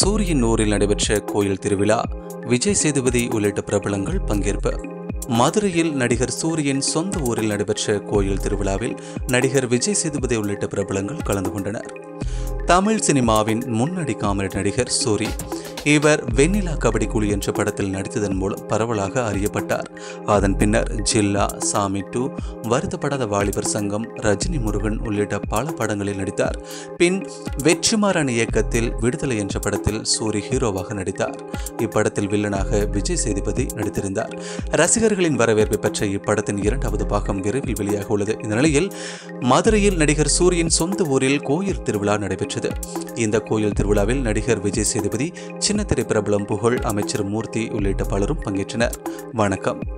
சூரியனூரில் நடைபெற்ற கோயில் திருவிழா விஜய் சேதுபதி உள்ளிட்ட பிரபலங்கள் பங்கேற்பு. மதுரையில் நடிகர் சூரியன் சொந்த ஊரில் நடைபெற்ற கோயில் திருவிழாவில் நடிகர் விஜய் சேதுபதி உள்ளிட்ட பிரபலங்கள் கலந்து கொண்டனர். தமிழ் சினிமாவின் முன்னணி காமெடி நடிகர் சூரி இவர் வெண்ணிலா கபடி குழு என்ற படத்தில் நடித்ததன் மூலம் பரவலாக அறியப்பட்டார். அதன் பின்னர் ஜில்லா சாமி டூ வருத்தப்படாத வாலிபர் சங்கம் ரஜினி முருகன் உள்ளிட்ட பல படங்களில் நடித்தார். பின் வெற்றிமாறன் இயக்கத்தில் விடுதலை என்ற படத்தில் சூரி ஹீரோவாக நடித்தார். இப்படத்தில் வில்லனாக விஜய் சேதுபதி நடித்திருந்தார். ரசிகர்களின் வரவேற்பை பெற்ற இப்படத்தின் இரண்டாவது பாகம் விரைவில் வெளியாக உள்ளது இந்த நிலையில் மதுரையில் நடிகர் சூரியன் சொந்த ஊரில் கோயில் திருவிழா நடைபெற்றது. இந்த கோயில் திருவிழாவில் நடிகர் விஜய் சேதுபதி சின்னத்திரை பிரபலம் புகழ் அமைச்சர் மூர்த்தி உள்ளிட்ட பலரும் பங்கேற்றனர். வணக்கம்.